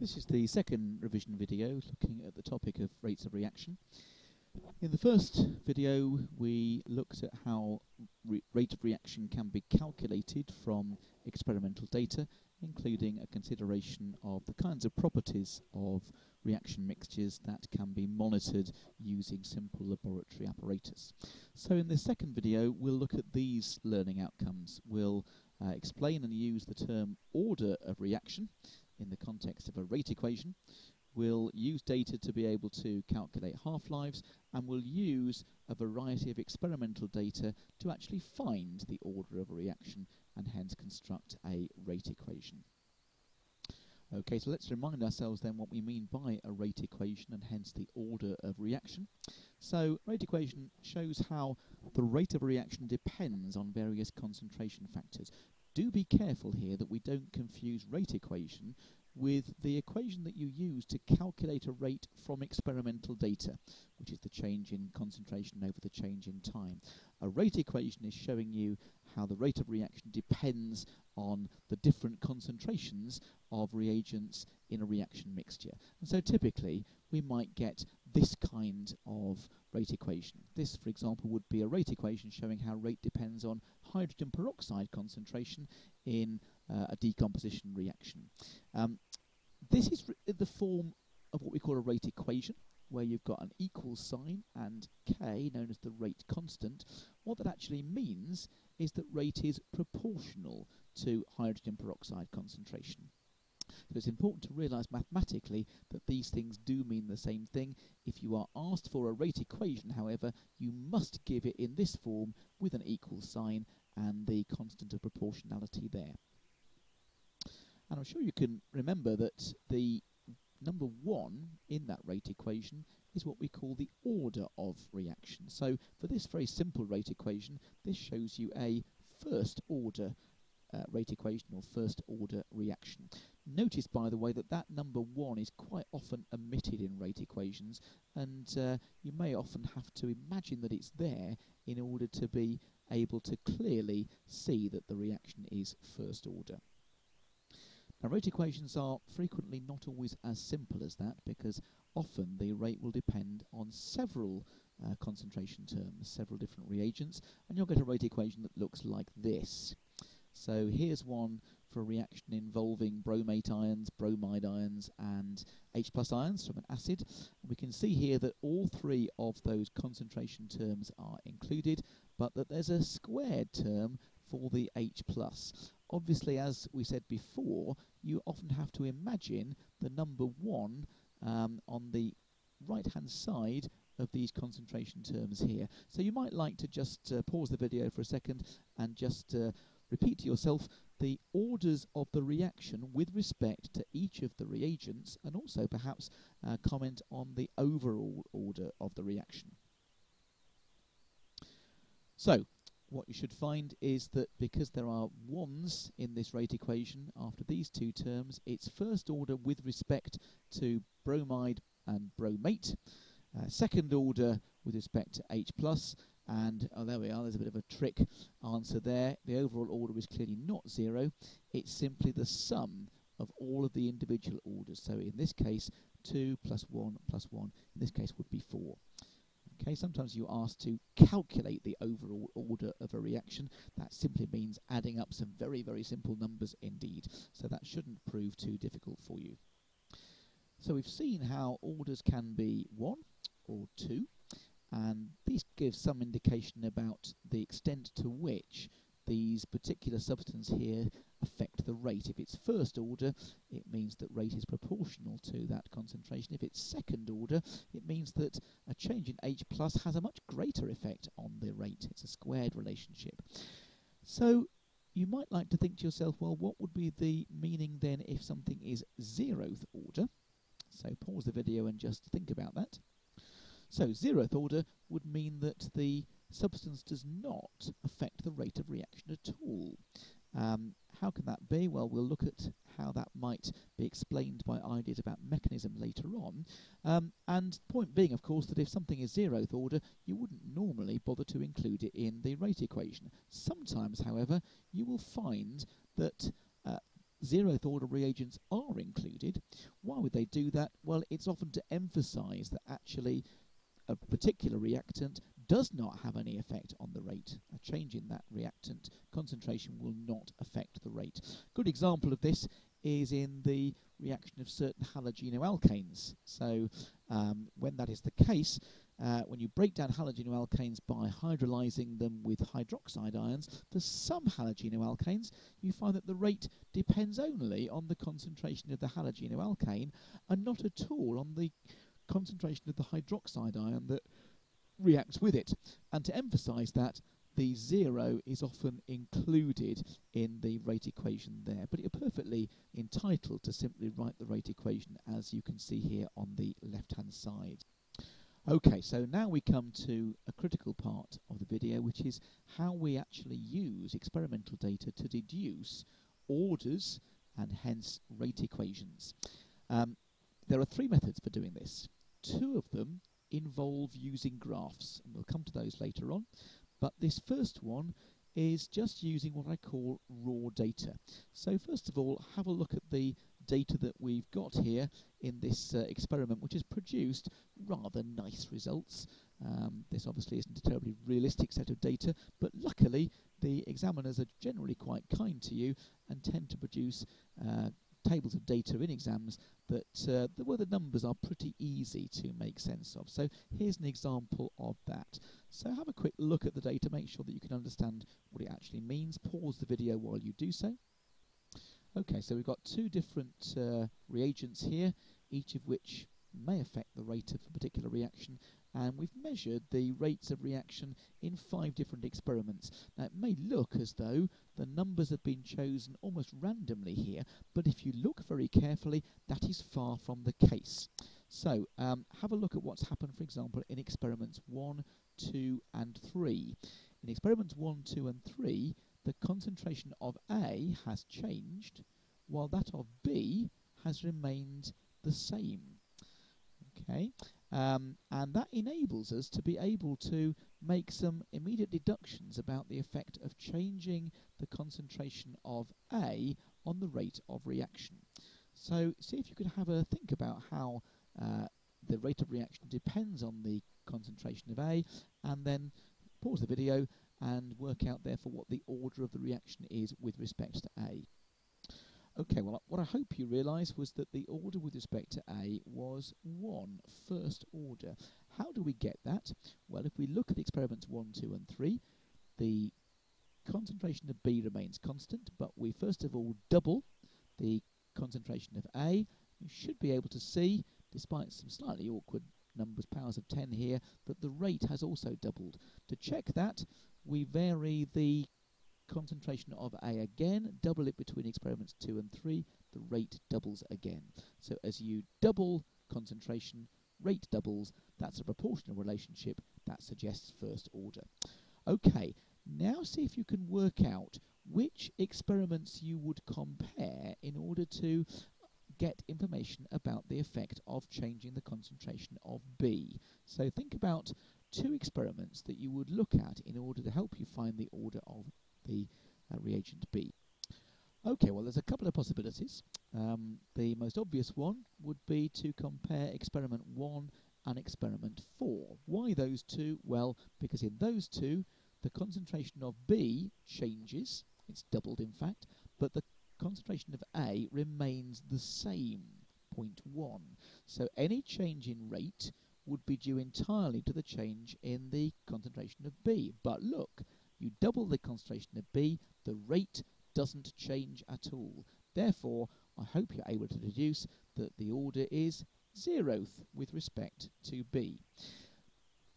This is the second revision video looking at the topic of rates of reaction. In the first video we looked at how rate of reaction can be calculated from experimental data including a consideration of the kinds of properties of reaction mixtures that can be monitored using simple laboratory apparatus. So in this second video we'll look at these learning outcomes. We'll uh, explain and use the term order of reaction in the context of a rate equation. We'll use data to be able to calculate half-lives and we'll use a variety of experimental data to actually find the order of a reaction and hence construct a rate equation. Okay, so let's remind ourselves then what we mean by a rate equation and hence the order of reaction. So, rate equation shows how the rate of a reaction depends on various concentration factors do be careful here that we don't confuse rate equation with the equation that you use to calculate a rate from experimental data, which is the change in concentration over the change in time. A rate equation is showing you how the rate of reaction depends on the different concentrations of reagents in a reaction mixture. And so typically we might get this kind of rate equation. This, for example, would be a rate equation showing how rate depends on hydrogen peroxide concentration in uh, a decomposition reaction. Um, this is the form of what we call a rate equation, where you've got an equal sign and k, known as the rate constant. What that actually means is that rate is proportional to hydrogen peroxide concentration. So it's important to realise mathematically that these things do mean the same thing. If you are asked for a rate equation, however, you must give it in this form with an equal sign and the constant of proportionality there. And I'm sure you can remember that the number one in that rate equation is what we call the order of reaction. So for this very simple rate equation, this shows you a first order uh, rate equation or first order reaction. Notice, by the way, that that number 1 is quite often omitted in rate equations, and uh, you may often have to imagine that it's there in order to be able to clearly see that the reaction is first order. Now, rate equations are frequently not always as simple as that because often the rate will depend on several uh, concentration terms, several different reagents, and you'll get a rate equation that looks like this. So here's one for a reaction involving bromate ions, bromide ions, and H plus ions from an acid. We can see here that all three of those concentration terms are included, but that there's a squared term for the H plus. Obviously, as we said before, you often have to imagine the number one um, on the right-hand side of these concentration terms here. So you might like to just uh, pause the video for a second and just uh, repeat to yourself the orders of the reaction with respect to each of the reagents and also perhaps uh, comment on the overall order of the reaction. So, what you should find is that because there are ones in this rate equation after these two terms, it's first order with respect to bromide and bromate, uh, second order with respect to H+, plus, and oh, there we are, there's a bit of a trick answer there. The overall order is clearly not zero. It's simply the sum of all of the individual orders. So in this case, 2 plus 1 plus 1, in this case would be 4. Okay, sometimes you're asked to calculate the overall order of a reaction. That simply means adding up some very, very simple numbers indeed. So that shouldn't prove too difficult for you. So we've seen how orders can be 1 or 2 and these give some indication about the extent to which these particular substances here affect the rate. If it's first order, it means that rate is proportional to that concentration. If it's second order, it means that a change in H plus has a much greater effect on the rate. It's a squared relationship. So you might like to think to yourself, well, what would be the meaning then if something is zeroth order? So pause the video and just think about that. So zeroth order would mean that the substance does not affect the rate of reaction at all. Um, how can that be? Well, we'll look at how that might be explained by ideas about mechanism later on. Um, and point being, of course, that if something is zeroth order, you wouldn't normally bother to include it in the rate equation. Sometimes, however, you will find that uh, zeroth order reagents are included. Why would they do that? Well, it's often to emphasize that actually a particular reactant does not have any effect on the rate. A change in that reactant concentration will not affect the rate. Good example of this is in the reaction of certain halogenoalkanes. So um, when that is the case, uh, when you break down halogenoalkanes by hydrolyzing them with hydroxide ions, for some halogenoalkanes, you find that the rate depends only on the concentration of the halogenoalkane and not at all on the concentration of the hydroxide ion that reacts with it. And to emphasize that, the zero is often included in the rate equation there, but you're perfectly entitled to simply write the rate equation as you can see here on the left-hand side. Okay, so now we come to a critical part of the video, which is how we actually use experimental data to deduce orders and hence rate equations. Um, there are three methods for doing this. Two of them involve using graphs, and we'll come to those later on. But this first one is just using what I call raw data. So first of all, have a look at the data that we've got here in this uh, experiment, which has produced rather nice results. Um, this obviously isn't a terribly realistic set of data, but luckily the examiners are generally quite kind to you and tend to produce uh, tables of data in exams that uh, the, where the numbers are pretty easy to make sense of. So here's an example of that. So have a quick look at the data, make sure that you can understand what it actually means. Pause the video while you do so. Okay, so we've got two different uh, reagents here, each of which may affect the rate of a particular reaction and we've measured the rates of reaction in five different experiments. Now it may look as though the numbers have been chosen almost randomly here, but if you look very carefully, that is far from the case. So um, have a look at what's happened, for example, in experiments 1, 2 and 3. In experiments 1, 2 and 3, the concentration of A has changed, while that of B has remained the same. Okay, um, and that enables us to be able to make some immediate deductions about the effect of changing the concentration of A on the rate of reaction. So see if you could have a think about how uh, the rate of reaction depends on the concentration of A and then pause the video and work out therefore what the order of the reaction is with respect to A. Okay, well, what I hope you realise was that the order with respect to A was 1, first order. How do we get that? Well, if we look at the experiments 1, 2 and 3, the concentration of B remains constant, but we first of all double the concentration of A. You should be able to see, despite some slightly awkward numbers, powers of 10 here, that the rate has also doubled. To check that, we vary the concentration of A again, double it between experiments 2 and 3, the rate doubles again. So as you double concentration, rate doubles, that's a proportional relationship that suggests first order. Okay, now see if you can work out which experiments you would compare in order to get information about the effect of changing the concentration of B. So think about two experiments that you would look at in order to help you find the order of the uh, reagent B. Okay, well, there's a couple of possibilities. Um, the most obvious one would be to compare experiment 1 and experiment 4. Why those two? Well, because in those two, the concentration of B changes, it's doubled in fact, but the concentration of A remains the same, 0.1. So any change in rate would be due entirely to the change in the concentration of B. But look, you double the concentration of B, the rate doesn't change at all. Therefore, I hope you're able to deduce that the order is zeroth with respect to B.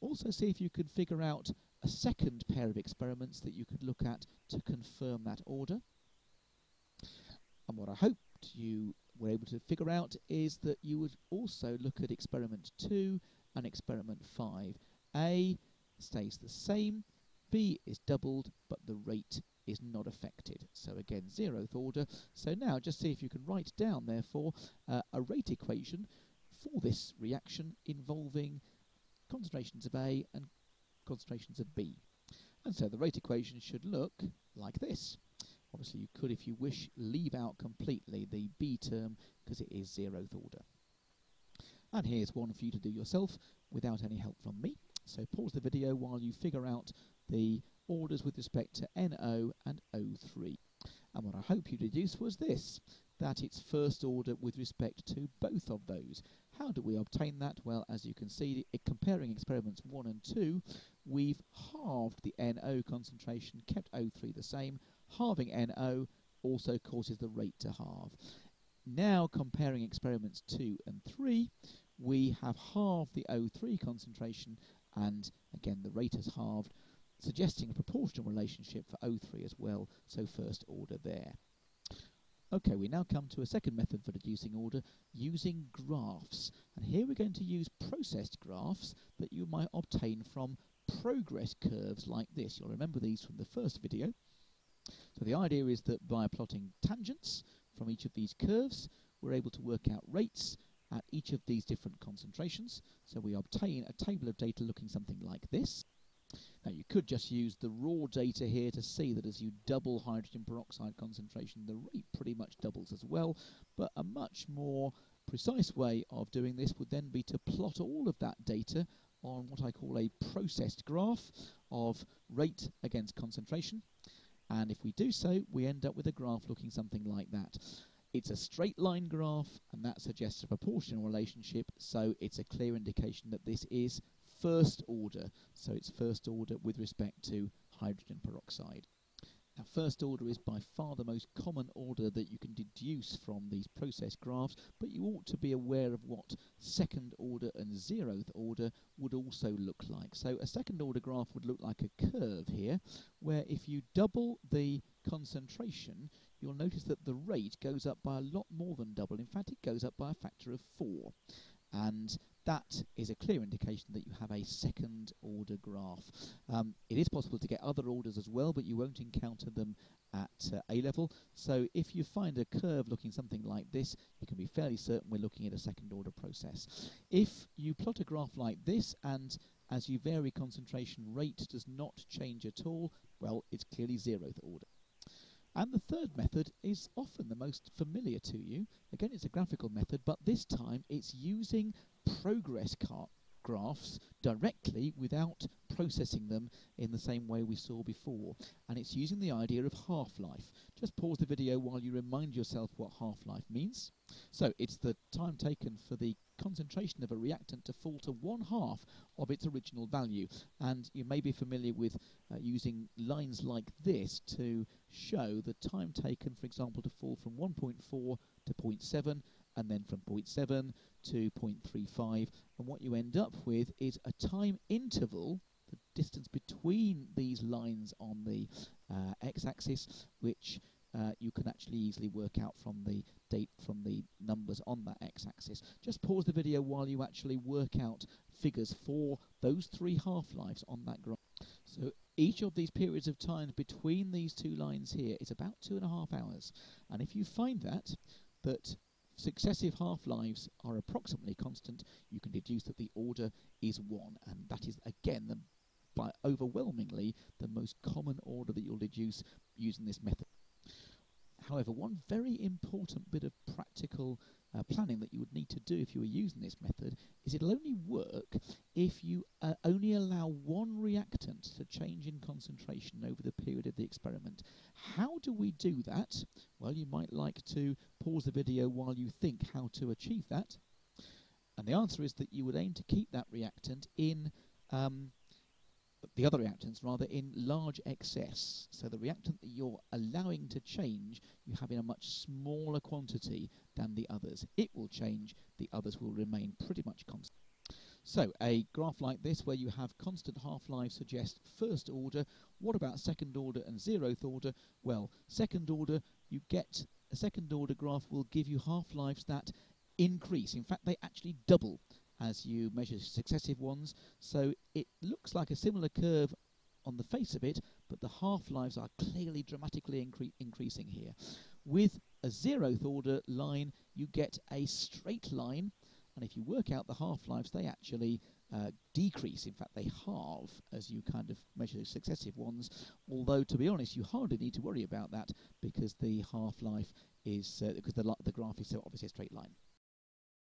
Also see if you can figure out a second pair of experiments that you could look at to confirm that order. And what I hoped you were able to figure out is that you would also look at experiment 2 and experiment 5. A stays the same, B is doubled, but the rate is not affected. So again, zeroth order. So now just see if you can write down, therefore, uh, a rate equation for this reaction involving concentrations of A and concentrations of B. And so the rate equation should look like this. Obviously, you could, if you wish, leave out completely the B term because it is zeroth order. And here's one for you to do yourself without any help from me. So pause the video while you figure out the orders with respect to NO and O3. And what I hope you deduced was this, that it's first order with respect to both of those. How do we obtain that? Well, as you can see, it, eh, comparing experiments 1 and 2, we've halved the NO concentration, kept O3 the same. Halving NO also causes the rate to halve. Now comparing experiments 2 and 3, we have halved the O3 concentration and again the rate has halved, suggesting a proportional relationship for O3 as well, so first order there. Okay, we now come to a second method for deducing order using graphs. And here we're going to use processed graphs that you might obtain from progress curves like this. You'll remember these from the first video. So the idea is that by plotting tangents from each of these curves, we're able to work out rates at each of these different concentrations. So we obtain a table of data looking something like this. Now you could just use the raw data here to see that as you double hydrogen peroxide concentration, the rate pretty much doubles as well, but a much more precise way of doing this would then be to plot all of that data on what I call a processed graph of rate against concentration. And if we do so, we end up with a graph looking something like that. It's a straight line graph, and that suggests a proportional relationship, so it's a clear indication that this is first order. So it's first order with respect to hydrogen peroxide. Now, first order is by far the most common order that you can deduce from these process graphs, but you ought to be aware of what second order and zeroth order would also look like. So a second order graph would look like a curve here, where if you double the concentration, you'll notice that the rate goes up by a lot more than double. In fact, it goes up by a factor of four. And that is a clear indication that you have a second order graph. Um, it is possible to get other orders as well, but you won't encounter them at uh, A level. So if you find a curve looking something like this, you can be fairly certain we're looking at a second order process. If you plot a graph like this and as you vary concentration rate does not change at all, well, it's clearly zeroth order. And the third method is often the most familiar to you. Again, it's a graphical method, but this time it's using progress graphs directly without processing them in the same way we saw before. And it's using the idea of half-life. Just pause the video while you remind yourself what half-life means. So it's the time taken for the concentration of a reactant to fall to one half of its original value. And you may be familiar with uh, using lines like this to show the time taken, for example, to fall from 1.4 to 0.7 and then from 0.7 to 0.35 and what you end up with is a time interval the distance between these lines on the uh, x-axis which uh, you can actually easily work out from the date from the numbers on that x-axis. Just pause the video while you actually work out figures for those three half-lives on that graph. So each of these periods of time between these two lines here is about two and a half hours. And if you find that, that successive half-lives are approximately constant, you can deduce that the order is 1. And that is, again, the, by overwhelmingly the most common order that you'll deduce using this method. However, one very important bit of practical uh, planning that you would need to do if you were using this method is it'll only work if you uh, only allow one reactant to change in concentration over the period of the experiment. How do we do that? Well, you might like to pause the video while you think how to achieve that. And the answer is that you would aim to keep that reactant in um, the other reactants rather in large excess. So the reactant that you're allowing to change, you have in a much smaller quantity than the others. It will change, the others will remain pretty much constant. So a graph like this where you have constant half-life suggests first order. What about second order and zeroth order? Well, second order, you get a second order graph will give you half-lives that increase. In fact, they actually double as you measure successive ones. So it looks like a similar curve on the face of it, but the half-lives are clearly dramatically incre increasing here. With a zeroth order line, you get a straight line, and if you work out the half-lives, they actually uh, decrease. In fact, they halve as you kind of measure successive ones. Although, to be honest, you hardly need to worry about that because the half-life is uh, because the, the graph is so obviously a straight line.